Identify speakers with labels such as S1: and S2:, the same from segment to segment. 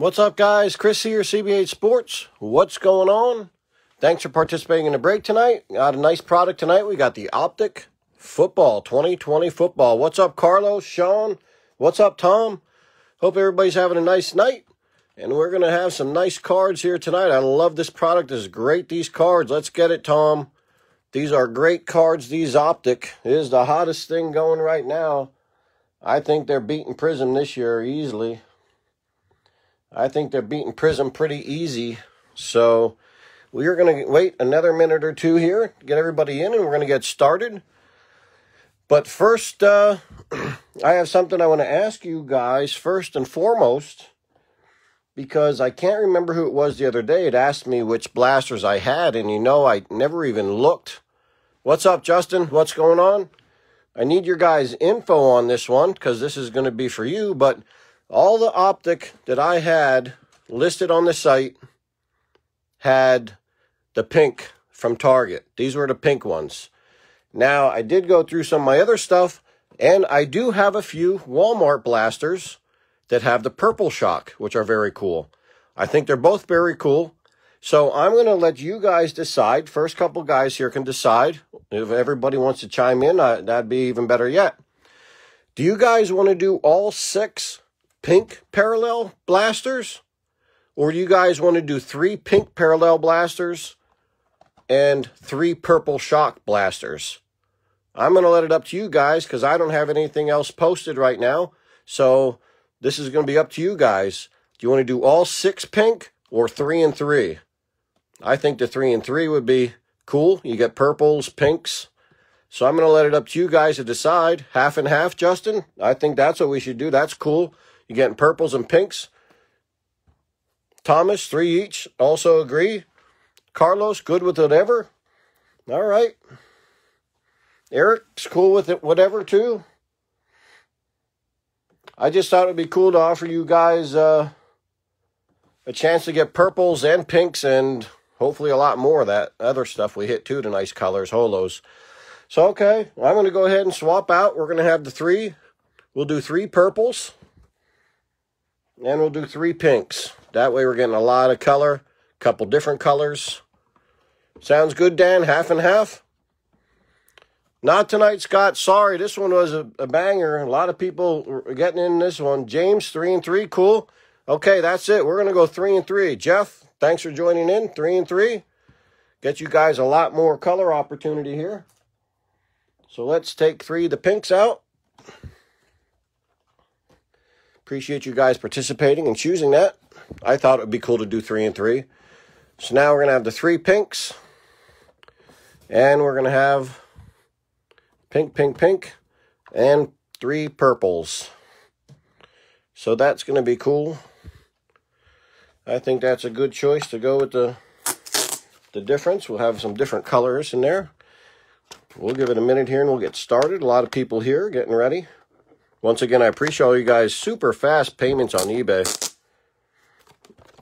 S1: What's up, guys? Chris here, CBH Sports. What's going on? Thanks for participating in the break tonight. Got a nice product tonight. We got the Optic Football 2020 football. What's up, Carlos? Sean? What's up, Tom? Hope everybody's having a nice night. And we're going to have some nice cards here tonight. I love this product. Is great, these cards. Let's get it, Tom. These are great cards. These Optic is the hottest thing going right now. I think they're beating Prism this year easily. I think they're beating Prism pretty easy. So we are going to wait another minute or two here, get everybody in, and we're going to get started. But first, uh, I have something I want to ask you guys first and foremost because I can't remember who it was the other day. It asked me which blasters I had, and you know, I never even looked. What's up, Justin? What's going on? I need your guys' info on this one because this is going to be for you. But all the optic that I had listed on the site had the pink from Target. These were the pink ones. Now, I did go through some of my other stuff, and I do have a few Walmart blasters that have the purple shock, which are very cool. I think they're both very cool. So I'm going to let you guys decide. First couple guys here can decide. If everybody wants to chime in, uh, that'd be even better yet. Do you guys want to do all six pink parallel blasters? Or do you guys want to do three pink parallel blasters and three purple shock blasters? I'm going to let it up to you guys because I don't have anything else posted right now. So this is going to be up to you guys. Do you want to do all six pink or three and three? I think the three and three would be cool. You get purples, pinks. So I'm going to let it up to you guys to decide. Half and half, Justin. I think that's what we should do. That's cool. You're getting purples and pinks. Thomas, three each. Also agree. Carlos, good with whatever. All right. Eric's cool with it, whatever, too. I just thought it would be cool to offer you guys uh, a chance to get purples and pinks and hopefully a lot more of that other stuff we hit too, the nice colors, holos. So, okay, I'm going to go ahead and swap out. We're going to have the three. We'll do three purples. And we'll do three pinks. That way we're getting a lot of color, a couple different colors. Sounds good, Dan? Half and half? Not tonight, Scott. Sorry, this one was a, a banger. A lot of people getting in this one. James, three and three, cool. Okay, that's it. We're going to go three and three. Jeff, Thanks for joining in. Three and three. Get you guys a lot more color opportunity here. So let's take three of the pinks out. Appreciate you guys participating and choosing that. I thought it would be cool to do three and three. So now we're going to have the three pinks. And we're going to have pink, pink, pink, and three purples. So that's going to be cool. I think that's a good choice to go with the the difference. We'll have some different colors in there. We'll give it a minute here and we'll get started. A lot of people here getting ready. Once again, I appreciate all you guys super fast payments on eBay.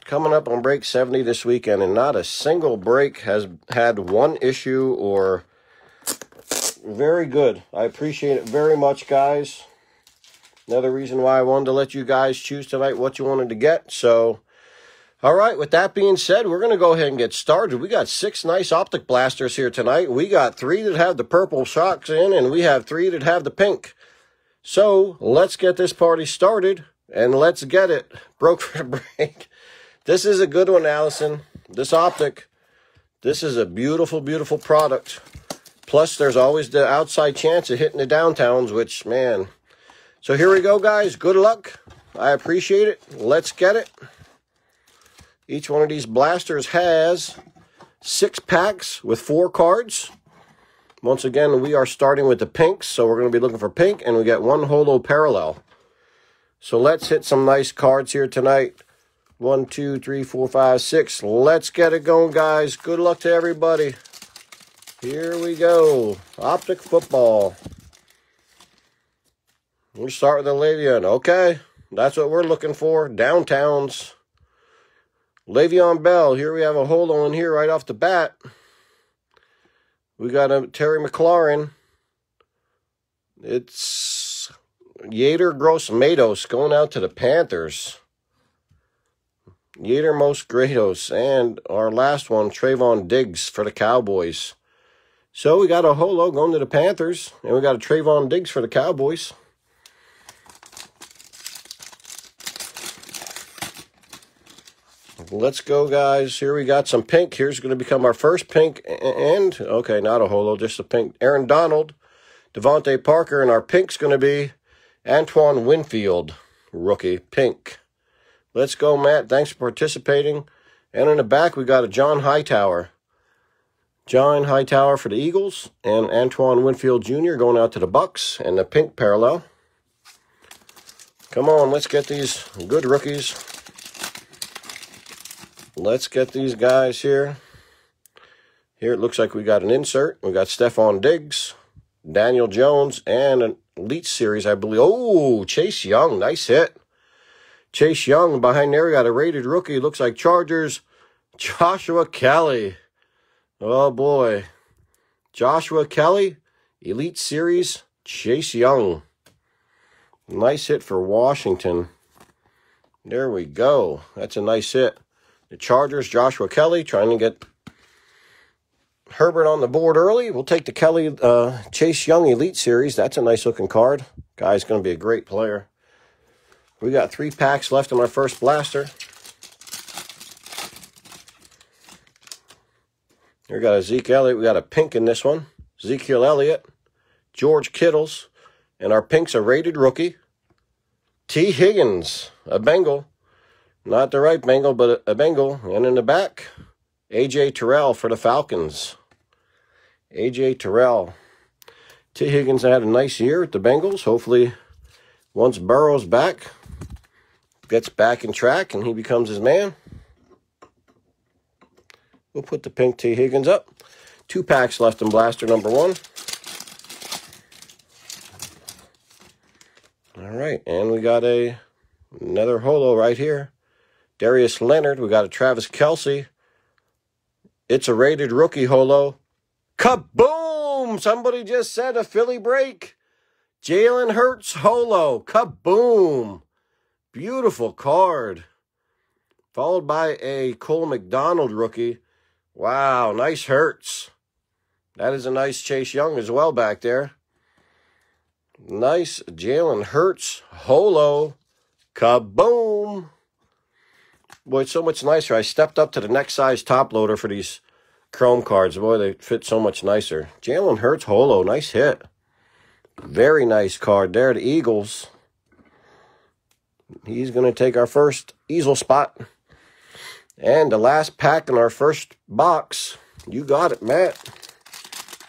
S1: Coming up on break 70 this weekend, and not a single break has had one issue or very good. I appreciate it very much, guys. Another reason why I wanted to let you guys choose tonight what you wanted to get. So all right, with that being said, we're going to go ahead and get started. We got six nice optic blasters here tonight. We got three that have the purple shocks in, and we have three that have the pink. So let's get this party started, and let's get it. Broke for the break. This is a good one, Allison. This optic, this is a beautiful, beautiful product. Plus, there's always the outside chance of hitting the downtowns, which, man. So here we go, guys. Good luck. I appreciate it. Let's get it. Each one of these blasters has six packs with four cards. Once again, we are starting with the pinks, so we're going to be looking for pink, and we get one holo parallel. So let's hit some nice cards here tonight. One, two, three, four, five, six. Let's get it going, guys. Good luck to everybody. Here we go. Optic football. We'll start with Le'Veon. Okay, that's what we're looking for. Downtowns. Le'Veon Bell, here we have a holo in here right off the bat. We got a Terry McLaurin. It's Yetur Gross-Matos going out to the Panthers. Yetur Mosquedos. And our last one, Trevon Diggs for the Cowboys. So we got a holo going to the Panthers, and we got a Trevon Diggs for the Cowboys. Let's go, guys. Here we got some pink. Here's going to become our first pink and, okay, not a holo, just a pink. Aaron Donald, DeVante Parker, and our pink's going to be Antoine Winfield, rookie, pink. Let's go, Matt. Thanks for participating. And in the back, we got a John Hightower. John Hightower for the Eagles, and Antoine Winfield Jr. going out to the Bucs, and the pink parallel. Come on, let's get these good rookies. Let's get these guys here. Here it looks like we got an insert. We got Stefon Diggs, Daniel Jones, and an Elite Series, I believe. Oh, Chase Young. Nice hit. Chase Young behind there. We got a rated rookie. Looks like Chargers. Joshua Kelley. Oh, boy. Joshua Kelley, Elite Series, Chase Young. Nice hit for Washington. There we go. That's a nice hit. The Chargers, Joshua Kelley, trying to get Herbert on the board early. We'll take the Kelly uh, Chase Young Elite Series. That's a nice looking card. Guy's going to be a great player. We got three packs left in our first blaster. We got a Zeke Elliott. We got a pink in this one. Ezekiel Elliott, George Kittles, and our pink's a rated rookie. Tee Higgins, a Bengal. Not the right Bengal, but a Bengal. And in the back, A.J. Terrell for the Falcons. A.J. Terrell. Tee Higgins had a nice year at the Bengals. Hopefully, once Burrow's back, gets back in track and he becomes his man. We'll put the pink Tee Higgins up. Two packs left in blaster number one. All right, and we got a another holo right here. Darius Leonard. We got a Travis Kelce. It's a rated rookie holo. Kaboom! Somebody just said a Philly break. Jalen Hurts holo. Kaboom! Beautiful card. Followed by a Cole McDonald rookie. Wow, nice Hurts. That is a nice Chase Young as well back there. Nice Jalen Hurts holo. Kaboom! Boy, it's so much nicer. I stepped up to the next size top loader for these chrome cards. Boy, they fit so much nicer. Jalen Hurts holo, nice hit. Very nice card there. The Eagles. He's going to take our first easel spot. And the last pack in our first box. You got it, Matt.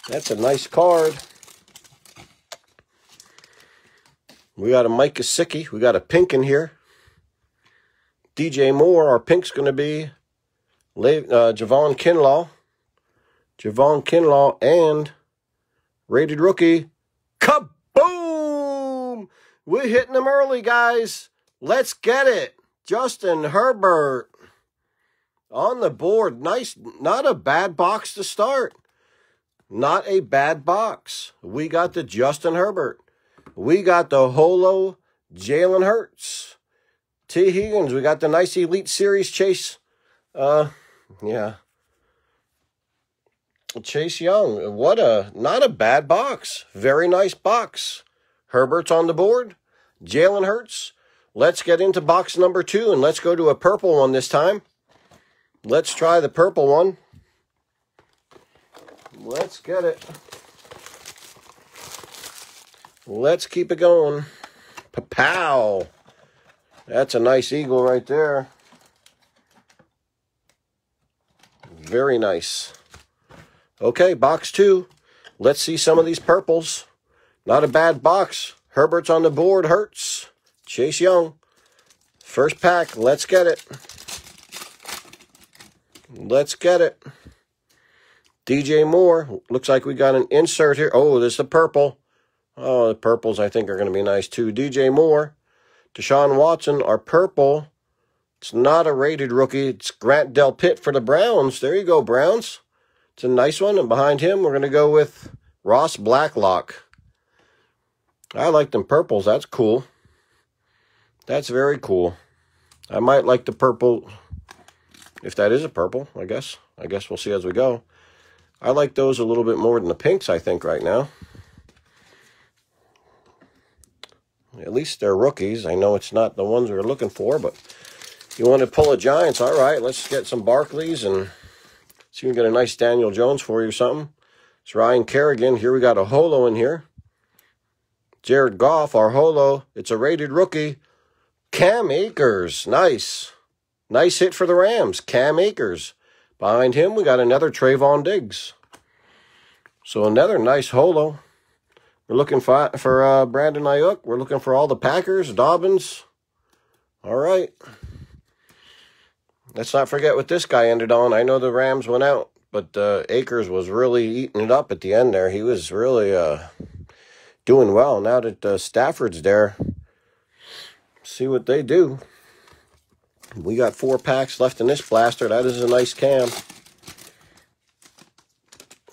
S1: That's a nice card. We got a Mike Gesicki. We got a pink in here. DJ Moore. Our pink's going to be uh, Javon Kinlaw. Javon Kinlaw and rated rookie. Kaboom! We're hitting them early, guys. Let's get it. Justin Herbert on the board. Nice. Not a bad box to start. Not a bad box. We got the Justin Herbert. We got the Holo Jalen Hurts. Tee Higgins, we got the nice Elite Series Chase. Uh, yeah. Chase Young. What a, not a bad box. Very nice box. Herbert's on the board. Jalen Hurts. Let's get into box number two and let's go to a purple one this time. Let's try the purple one. Let's get it. Let's keep it going. Pow! That's a nice eagle right there. Very nice. Okay, box two. Let's see some of these purples. Not a bad box. Herbert's on the board. Hurts. Chase Young. First pack. Let's get it. Let's get it. DJ Moore. Looks like we got an insert here. Oh, this is the purple. Oh, the purples I think are going to be nice too. DJ Moore. Deshaun Watson are purple. It's not a rated rookie. It's Grant Delpit for the Browns. There you go, Browns. It's a nice one. And behind him, we're going to go with Ross Blacklock. I like them purples. That's cool. That's very cool. I might like the purple If that is a purple, I guess. I guess we'll see as we go. I like those a little bit more than the pinks, I think, right now. At least they're rookies. I know it's not the ones we're looking for, but you want to pull a Giants. All right, let's get some Barkleys and see if we can get a nice Daniel Jones for you or something. It's Ryan Kerrigan. Here we got a holo in here. Jared Goff, our holo. It's a rated rookie. Cam Akers. Nice. Nice hit for the Rams. Cam Akers. Behind him, we got another Trevon Diggs. So another nice holo. We're looking for, for uh, Brandon Aiyuk. We're looking for all the Packers, Dobbins. All right. Let's not forget what this guy ended on. I know the Rams went out, but uh, Akers was really eating it up at the end there. He was really uh, doing well. Now that uh, Stafford's there, see what they do. We got four packs left in this blaster. That is a nice cam.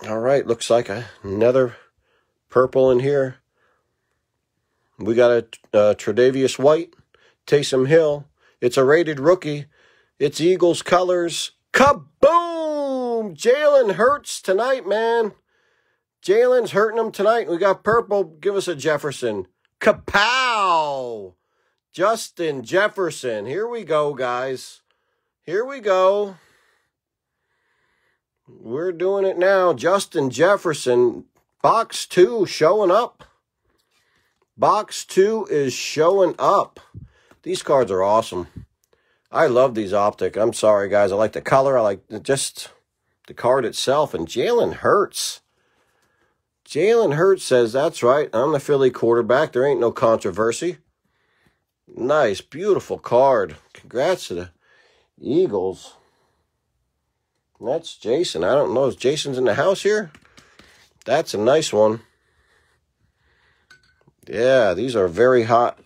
S1: All right, looks like another purple in here. We got a uh, Tre'Davious White, Taysom Hill. It's a rated rookie. It's Eagles colors. Kaboom! Jalen Hurts tonight, man. Jalen's hurting them tonight. We got purple. Give us a Jefferson. Kapow! Justin Jefferson. Here we go, guys. Here we go. We're doing it now. Justin Jefferson. Box two showing up. Box two is showing up. These cards are awesome. I love these optic. I'm sorry, guys. I like the color. I like just the card itself. And Jalen Hurts. Jalen Hurts says, that's right. I'm the Philly quarterback. There ain't no controversy. Nice, beautiful card. Congrats to the Eagles. That's Jason. I don't know. Is Jason's in the house here? That's a nice one. Yeah, these are very hot.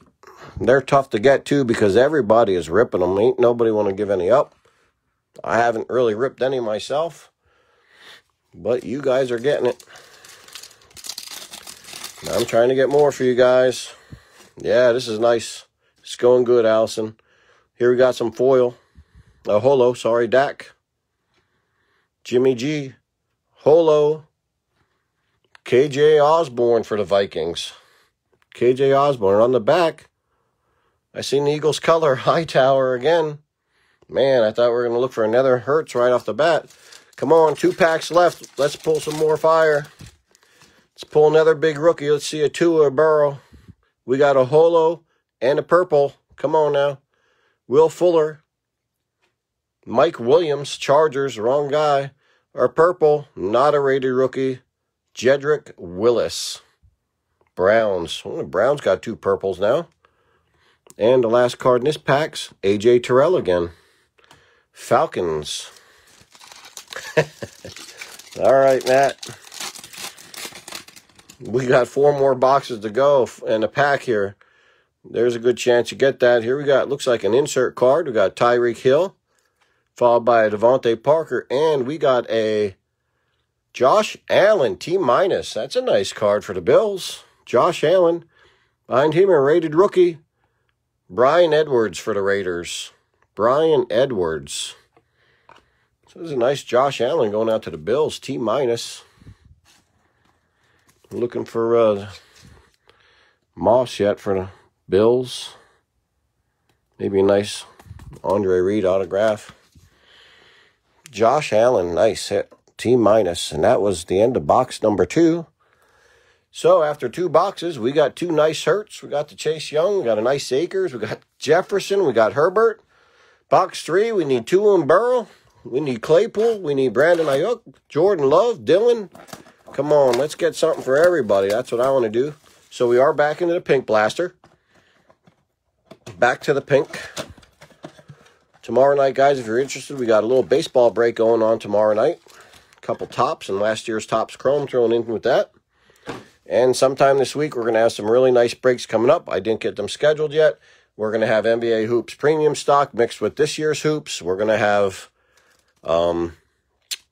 S1: They're tough to get too because everybody is ripping them. Ain't nobody want to give any up. I haven't really ripped any myself. But you guys are getting it. I'm trying to get more for you guys. Yeah, this is nice. It's going good, Allison. Here we got some foil. Uh, holo, sorry, Dak. Jimmy G. Holo. KJ Osborne for the Vikings. KJ Osborne on the back. I seen the Eagles color Hightower again. Man, I thought we were going to look for another Hurts right off the bat. Come on, two packs left. Let's pull some more fire. Let's pull another big rookie. Let's see a Tua a Burrow. We got a Holo and a purple. Come on now. Will Fuller. Mike Williams, Chargers, wrong guy. Our purple, not a rated rookie. Jedrick Willis. Browns. Browns got two purples now. And the last card in this pack's AJ Terrell again. Falcons. All right, Matt. We got four more boxes to go and a pack here. There's a good chance you get that. Here we got, looks like an insert card. We got Tyreek Hill, followed by a DeVante Parker, and we got a Josh Allen, T minus. That's a nice card for the Bills. Josh Allen. Behind him, a rated rookie, Bryan Edwards for the Raiders. Bryan Edwards. So there's a nice Josh Allen going out to the Bills, T minus. Looking for uh, Moss yet for the Bills. Maybe a nice Andre Reed autograph. Josh Allen, nice hit. T. And that was the end of box number two. So after two boxes, we got two nice Hurts. We got the Chase Young. We got a nice Akers. We got Jefferson. We got Herbert. Box three, we need two and Burrow. We need Claypool. We need Brandon Aiyuk, Jordan Love, Dillon. Come on, let's get something for everybody. That's what I want to do. So we are back into the pink blaster back to the pink. Tomorrow night, guys, if you're interested, we got a little baseball break going on tomorrow night. Couple Topps and last year's Topps Chrome thrown in with that. And sometime this week, we're going to have some really nice breaks coming up. I didn't get them scheduled yet. We're going to have NBA Hoops premium stock mixed with this year's Hoops. We're going to have um,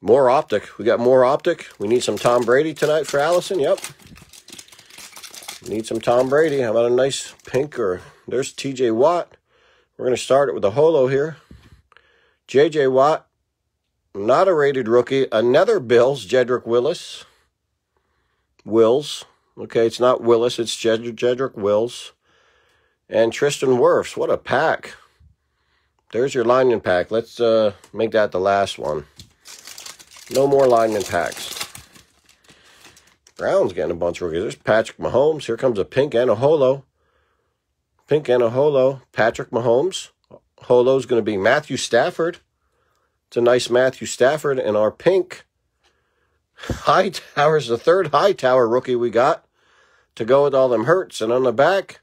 S1: more optic. We got more optic. We need some Tom Brady tonight for Allison. Yep. Need some Tom Brady. How about a nice pink or there's TJ Watt. We're going to start it with a holo here. J.J. Watt, not a rated rookie. Another Bills, Jedrick Willis. Wills. Okay, it's not Willis, it's Jed- Jedrick Wills. And Tristan Wirfs. What a pack. There's your lineman pack. Let's uh, make that the last one. No more lineman packs. Brown's getting a bunch of rookies. There's Patrick Mahomes. Here comes a pink and a holo. Pink and a holo. Patrick Mahomes. Holo's going to be Matthew Stafford. It's a nice Matthew Stafford. And our pink Hightower's the third Hightower rookie we got to go with all them hurts. And on the back,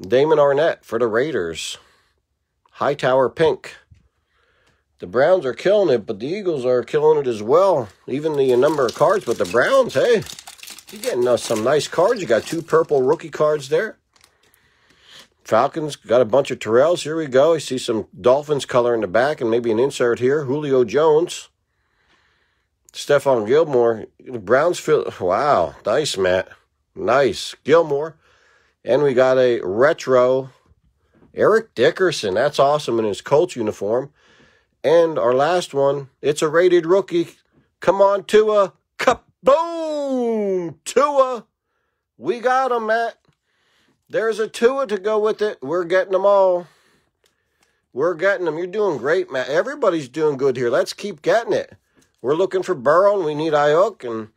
S1: Damon Arnette for the Raiders. Hightower pink. The Browns are killing it, but the Eagles are killing it as well. Even the number of cards, but the Browns, hey, you're getting uh, some nice cards. You got two purple rookie cards there. Falcons got a bunch of Terrells. Here we go. I see some Dolphins color in the back and maybe an insert here. Julio Jones. Stephon Gilmore. The Browns feel wow. Nice, Matt. Nice. Gilmore. And we got a retro Eric Dickerson. That's awesome in his Colts uniform. And our last one, it's a rated rookie. Come on, Tua. Kaboom! Tua. We got him, Matt. There's a Tua to go with it. We're getting them all. We're getting them. You're doing great, Matt. Everybody's doing good here. Let's keep getting it. We're looking for Burrow, and we need Aiyuk and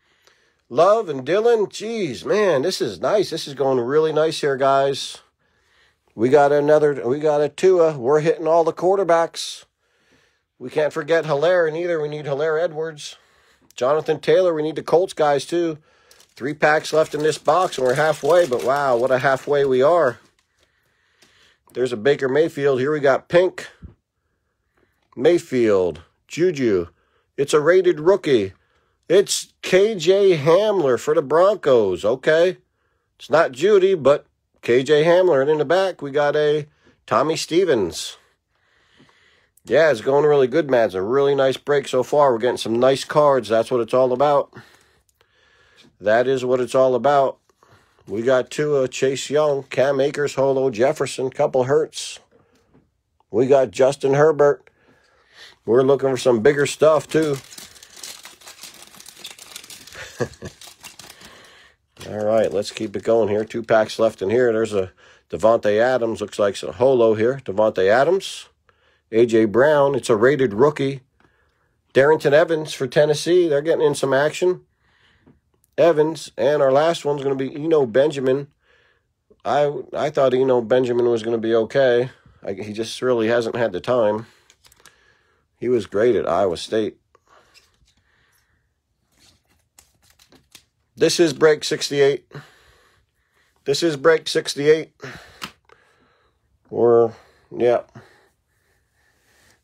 S1: Love and Dillon. Jeez, man, this is nice. This is going really nice here, guys. We got another. We got a Tua. We're hitting all the quarterbacks. We can't forget Helaire neither. We need Helaire Edwards. Jonathan Taylor. We need the Colts guys too. Three packs left in this box, and we're halfway, but wow, what a halfway we are. There's a Baker Mayfield. Here we got Pink. Mayfield. Juju. It's a rated rookie. It's KJ Hamler for the Broncos. Okay. It's not Jeudy, but KJ Hamler. And in the back, we got a Tommy Stevens. Yeah, it's going really good, man. It's a really nice break so far. We're getting some nice cards. That's what it's all about. That is what it's all about. We got Tua, Chase Young, Cam Akers, Holo, Jefferson, couple Hurts. We got Justin Herbert. We're looking for some bigger stuff too. All right, let's keep it going here. Two packs left in here. There's a Davante Adams. Looks like a holo here. Davante Adams. A.J. Brown. It's a rated rookie. Darrynton Evans for Tennessee. They're getting in some action. Evans, and our last one's going to be Eno Benjamin. I I thought Eno Benjamin was going to be okay. I, he just really hasn't had the time. He was great at Iowa State. This is break 68. This is break 68. Or, yeah.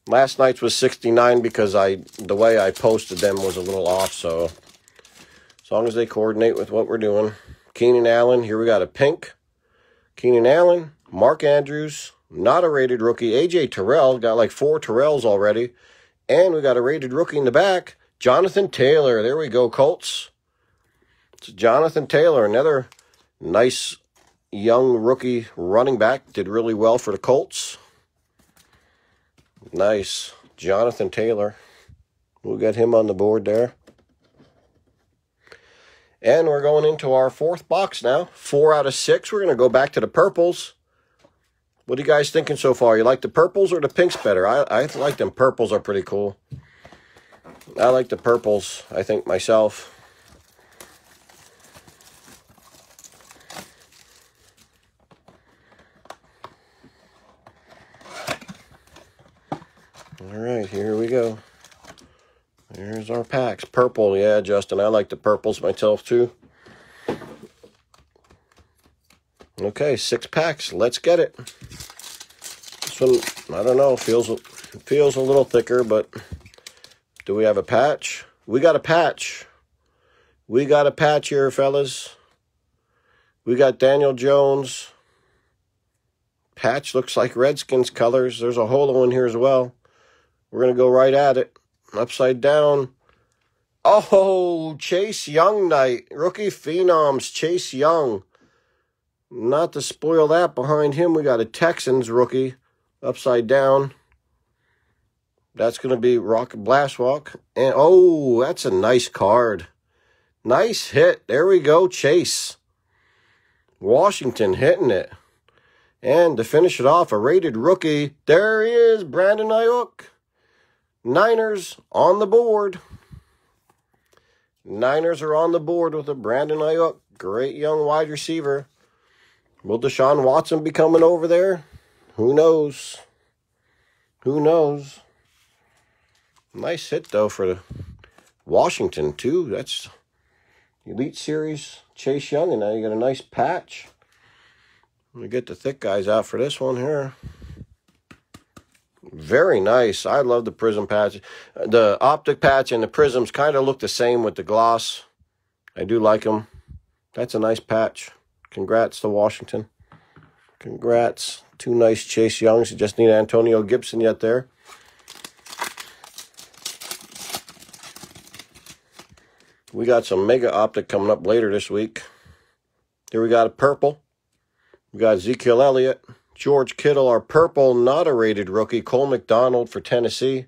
S1: Last night's was 69 because I the way I posted them was a little off, so as long as they coordinate with what we're doing. Keenan Allen, here we got a pink. Keenan Allen, Mark Andrews, not a rated rookie. AJ Terrell, got like four Terrells already. And we got a rated rookie in the back. Jonathan Taylor. There we go, Colts. It's Jonathan Taylor, another nice young rookie running back. Did really well for the Colts. Nice. Jonathan Taylor. We'll get him on the board there. And we're going into our fourth box now. Four out of six. We're going to go back to the purples. What are you guys thinking so far? You like the purples or the pinks better? I, I like them purples are pretty cool. I like the purples, I think, myself. All right, here we go. There's our packs. Purple, yeah, Justin. I like the purples myself too. Okay, six packs. Let's get it. This one, I don't know, feels feels a little thicker, but do we have a patch? We got a patch. We got a patch here, fellas. We got Daniel Jones. Patch looks like Redskins colors. There's a holo in here as well. We're going to go right at it upside down. Oh, Chase Young night. Rookie Phenoms, Chase Young. Not to spoil that, behind him we got a Texans rookie upside down. That's going to be Rocket Blast Walk. And oh, that's a nice card. Nice hit. There we go, Chase. Washington hitting it. And to finish it off, a rated rookie. There he is, Brandon Aiyuk. Niners on the board. Niners are on the board with a Brandon Aiyuk. Great young wide receiver. Will Deshaun Watson be coming over there? Who knows? Who knows? Nice hit, though, for the Washington, too. That's Elite Series Chase Young, and now you got a nice patch. Me get the thick guys out for this one here. Very nice. I love the prism patch. The optic patch and the prisms kind of look the same with the gloss. I do like them. That's a nice patch. Congrats to Washington. Congrats. Two nice Chase Youngs. You just need Antonio Gibson yet there. We got some Mega Optic coming up later this week. Here we got a purple. We got Ezekiel Elliott. George Kittle, our purple, not a rated rookie. Cole McDonald for Tennessee.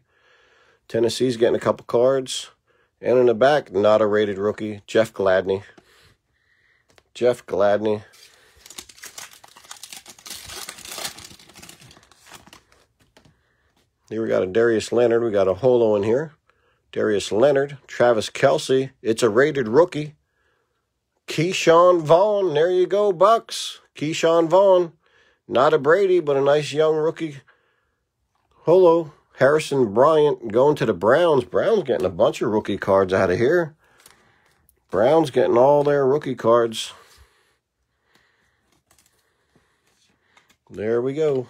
S1: Tennessee's getting a couple cards. And in the back, not a rated rookie. Jeff Gladney. Jeff Gladney. Here we got a Darius Leonard. We got a holo in here. Darius Leonard. Travis Kelce. It's a rated rookie. Ke'Shawn Vaughn. There you go, Bucs. Ke'Shawn Vaughn. Not a Brady, but a nice young rookie. Holo, Harrison Bryant going to the Browns. Browns getting a bunch of rookie cards out of here. Browns getting all their rookie cards. There we go.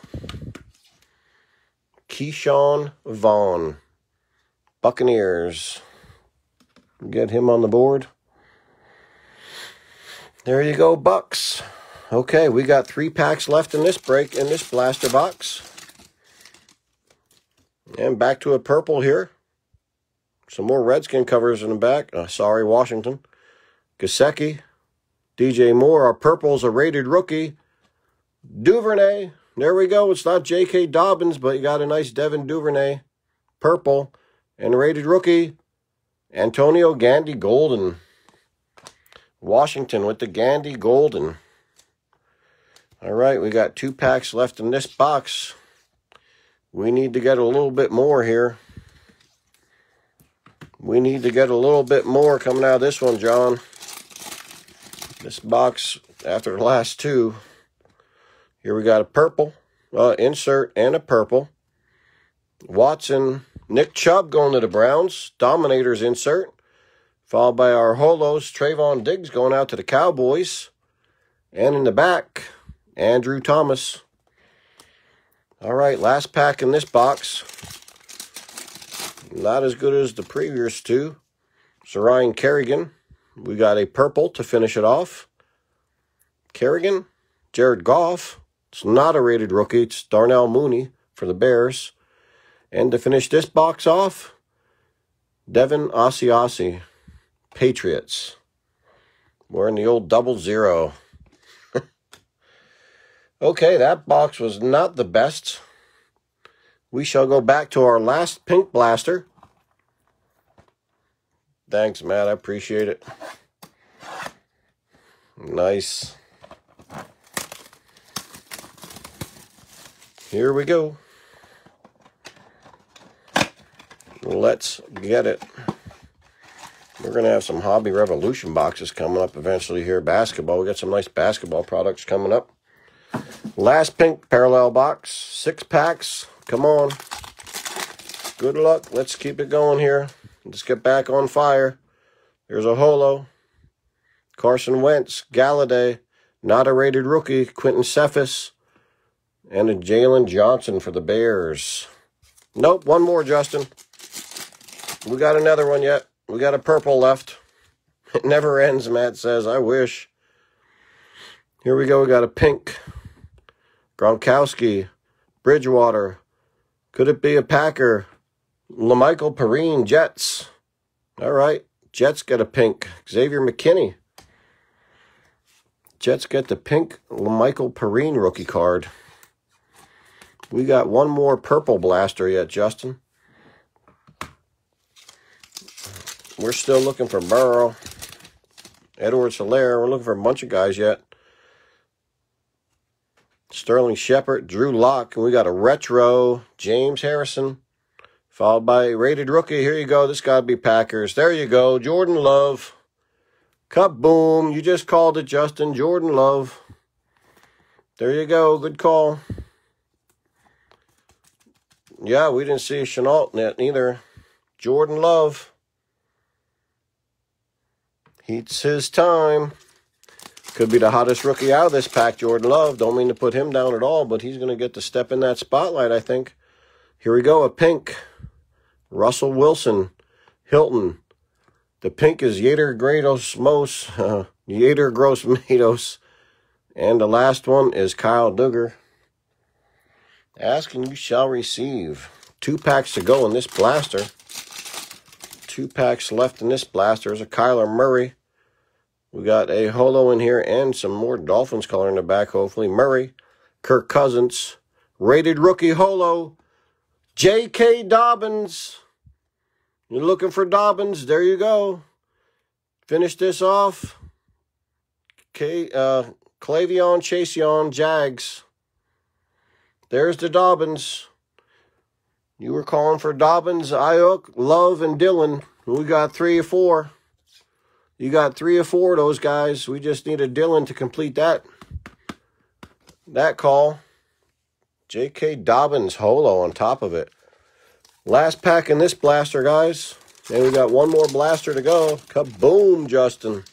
S1: Ke'Shawn Vaughn. Buccaneers. Get him on the board. There you go, Bucs. Okay, we got three packs left in this break, in this blaster box. And back to a purple here. Some more Redskin covers in the back. Uh, sorry, Washington. Gesicki. DJ Moore. Our purple's a rated rookie. Duvernay. There we go. It's not J.K. Dobbins, but you got a nice Devin Duvernay. Purple. And rated rookie. Antonio Gandy Golden. Washington with the Gandy Golden. All right, we got two packs left in this box. We need to get a little bit more here. We need to get a little bit more coming out of this one, John. This box, after the last two, here we got a purple uh, insert and a purple. Watson, Nick Chubb going to the Browns. Dominators insert. Followed by our Holos, Trevon Diggs going out to the Cowboys. And in the back, Andrew Thomas. All right, last pack in this box. Not as good as the previous two. So Ryan Kerrigan. We got a purple to finish it off. Kerrigan. Jared Goff. It's not a rated rookie. It's Darnell Mooney for the Bears. And to finish this box off, Devin Asiasi, Patriots. We're in the old double zero. Okay, that box was not the best. We shall go back to our last pink blaster. Thanks, Matt. I appreciate it. Nice. Here we go. Let's get it. We're going to have some Hobby Revolution boxes coming up eventually here. Basketball. We got some nice basketball products coming up. Last pink parallel box, six packs. Come on. Good luck. Let's keep it going here. Let's get back on fire. There's a holo. Carson Wentz, Golladay, not a rated rookie, Quintez Cephus, and a Jaylon Johnson for the Bears. Nope, one more, Justin. We got another one yet. We got a purple left. It never ends, Matt says. I wish. Here we go. We got a pink. Gronkowski, Bridgewater. Could it be a Packer? La'Mical Perine, Jets. All right. Jets get a pink. Xavier McKinney. Jets get the pink La'Mical Perine rookie card. We got one more purple blaster yet, Justin. We're still looking for Burrow. Edwards-Helaire. We're looking for a bunch of guys yet. Sterling Shepard, Drew Lock, and we got a retro James Harrison, followed by rated rookie. Here you go. This got to be Packers. There you go. Jordan Love. Cup boom. You just called it, Justin. Jordan Love. There you go. Good call. Yeah, we didn't see Shenault net neither. Jordan Love. It's his time. Could be the hottest rookie out of this pack, Jordan Love. Don't mean to put him down at all, but he's going to get to step in that spotlight, I think. Here we go, a pink. Russell Wilson, Hilton. The pink is Yater Grados Mos, uh, Gross Matos. And the last one is Kyle Dugger. Ask and you shall receive. Two packs to go in this blaster. Two packs left in this blaster. There's a Kyler Murray. We got a holo in here and some more Dolphins color in the back, hopefully. Murray, Kirk Cousins, rated rookie holo, J.K. Dobbins. You're looking for Dobbins. There you go. Finish this off. K, uh, K'Lavon Chaisson Jags. There's the Dobbins. You were calling for Dobbins, Aiyuk, Love, and Dillon. We got three or four. You got three or four of those guys. We just need a Dillon to complete that that call. J.K. Dobbins holo on top of it. Last pack in this blaster, guys. And we got one more blaster to go. Kaboom, Justin.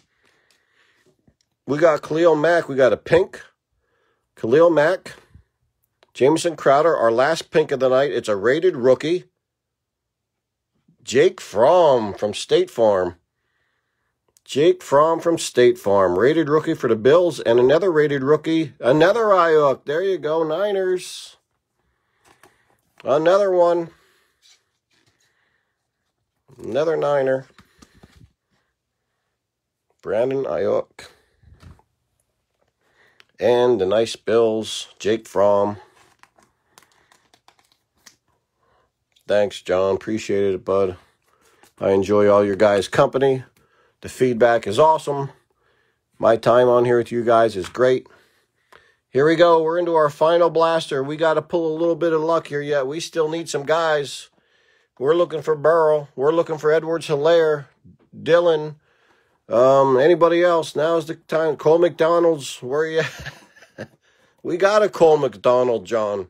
S1: We got Khalil Mack. We got a pink. Khalil Mack. Jamison Crowder, our last pink of the night. It's a rated rookie. Jake Fromm from State Farm. Jake Fromm from State Farm. Rated rookie for the Bills. And another rated rookie. Another Aiyuk. There you go, Niners. Another one. Another Niner. Brandon Aiyuk. And the nice Bills. Jake Fromm. Thanks, John. Appreciate it, bud. I enjoy all your guys' company. The feedback is awesome. My time on here with you guys is great. Here we go. We're into our final blaster. We got to pull a little bit of luck here yet. We still need some guys. We're looking for Burrow. We're looking for Edwards Helaire, Dillon, um, anybody else. Now's the time. Cole McDonald's. Where are you we got a Cole McDonald, John.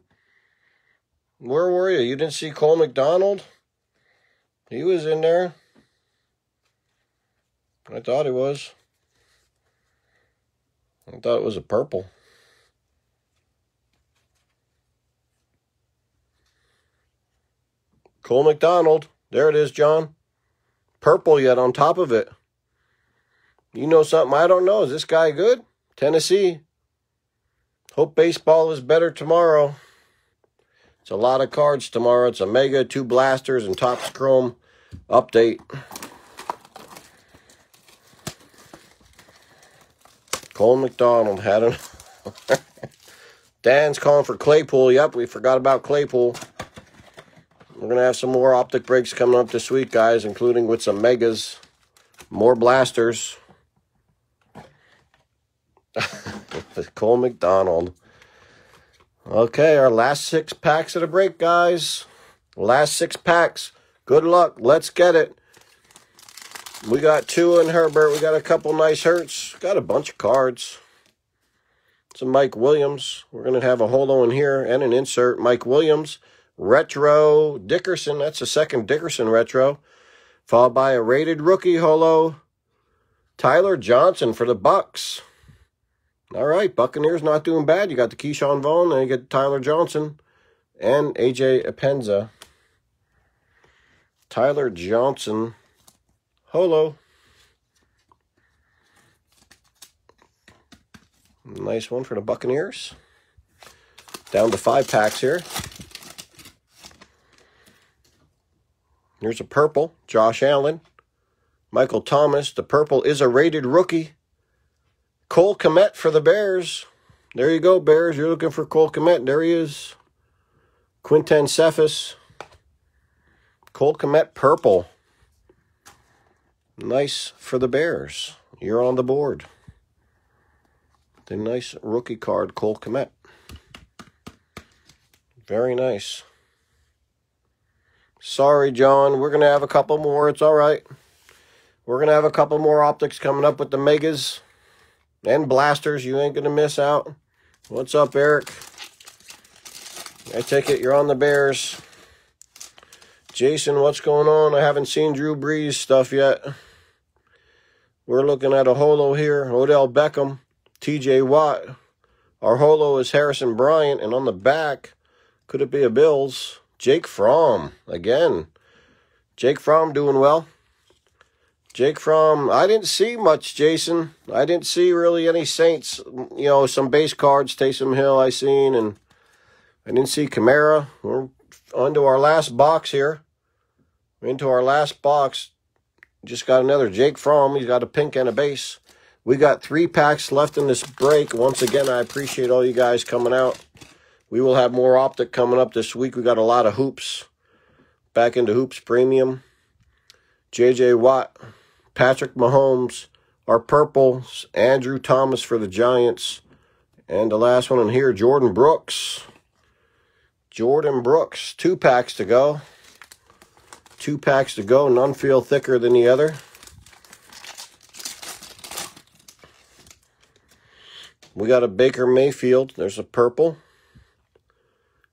S1: Where were you? You didn't see Cole McDonald? He was in there. I thought he was. I thought it was a purple. Cole McDonald. There it is, John. Purple yet on top of it. You know something I don't know. Is this guy good? Tennessee. Hope baseball is better tomorrow. It's a lot of cards tomorrow. It's a Mega, two blasters, and Topps Chrome update. Cole McDonald had him. Dan's calling for Claypool. Yep, we forgot about Claypool. We're going to have some more optic breaks coming up this week, guys, including with some Megas, more blasters. Cole McDonald. Okay, our last six packs of the break, guys. Last six packs. Good luck. Let's get it. We got two in Herbert. We got a couple nice hurts. Got a bunch of cards. Some Mike Williams. We're going to have a holo in here and an insert. Mike Williams. Retro Dickerson. That's the second Dickerson retro. Followed by a rated rookie holo. Tyler Johnson for the Bucs. All right, Buccaneers not doing bad. You got the Ke'Shawn Vaughn, and you get Tyler Johnson and AJ Epenesa. Tyler Johnson, Holo. Nice one for the Buccaneers. Down to five packs here. Here's a purple, Josh Allen. Michael Thomas. The purple is a rated rookie. Cole Kmet for the Bears. There you go, Bears. You're looking for Cole Kmet. There he is. Quintez Cephus. Cole Kmet purple. Nice for the Bears. You're on the board. The nice rookie card, Cole Kmet. Very nice. Sorry, John. We're going to have a couple more. It's all right. We're going to have a couple more optics coming up with the Megas and Blasters. You ain't going to miss out. What's up, Eric? I take it you're on the Bears. Jason, what's going on? I haven't seen Drew Brees stuff yet. We're looking at a holo here. Odell Beckham, TJ Watt. Our holo is Harrison Bryant. And on the back, could it be a Bills? Jake Fromm. Again. Jake Fromm doing well. Jake Fromm, I didn't see much, Jason. I didn't see really any Saints. You know, some base cards, Taysom Hill I seen, and I didn't see Kamara. We're onto our last box here into our last box. Just got another Jake Fromm. He's got a pink and a base. We got three packs left in this break. Once again, I appreciate all you guys coming out. We will have more optic coming up this week. We got a lot of hoops. Back into hoops premium. J.J. Watt, Patrick Mahomes, our purples, Andrew Thomas for the Giants. And the last one in here, Jordan Brooks. Jordan Brooks, two packs to go. Two packs to go. None feel thicker than the other. We got a Baker Mayfield. There's a purple.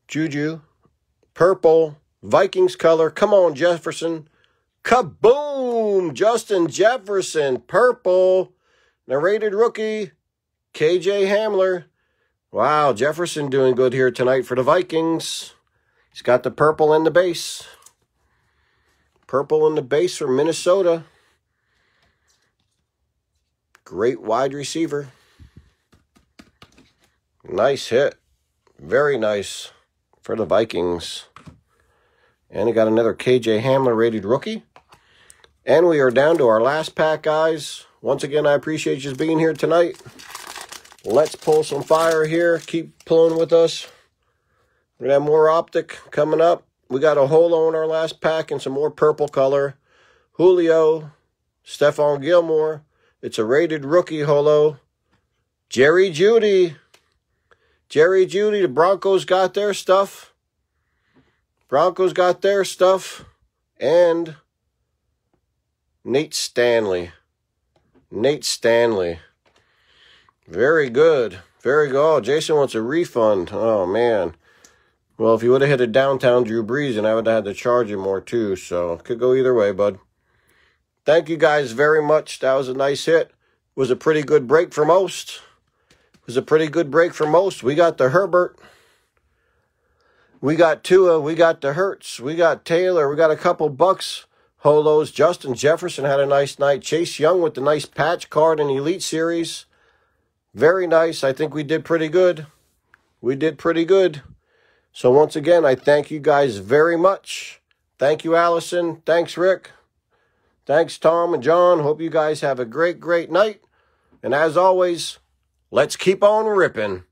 S1: Juju. Purple. Vikings color. Come on, Jefferson. Kaboom! Justin Jefferson. Purple. Narrated rookie. KJ Hamler. Wow, Jefferson doing good here tonight for the Vikings. He's got the purple in the base. Purple in the base for Minnesota. Great wide receiver. Nice hit. Very nice for the Vikings. And he got another KJ Hamler rated rookie. And we are down to our last pack, guys. Once again, I appreciate you being here tonight. Let's pull some fire here. Keep pulling with us. We're going to have more optic coming up. We got a holo in our last pack and some more purple color. Julio, Stephon Gilmore. It's a rated rookie holo. Jerry Jeudy. Jerry Jeudy, the Broncos got their stuff. Broncos got their stuff. And Nate Stanley. Nate Stanley. Very good. Very good. Oh, Jason wants a refund. Oh, man. Well, if you would have hit a downtown Drew Brees, and I would have had to charge you more too. So could go either way, bud. Thank you guys very much. That was a nice hit. Was a pretty good break for most. Was a pretty good break for most. We got the Herbert. We got Tua. We got the Hurts. We got Taylor. We got a couple Bucs. Holos. Justin Jefferson had a nice night. Chase Young with the nice patch card in Elite Series. Very nice. I think we did pretty good. We did pretty good. So once again, I thank you guys very much. Thank you, Allison. Thanks, Rick. Thanks, Tom and John. Hope you guys have a great, great night. And as always, let's keep on ripping.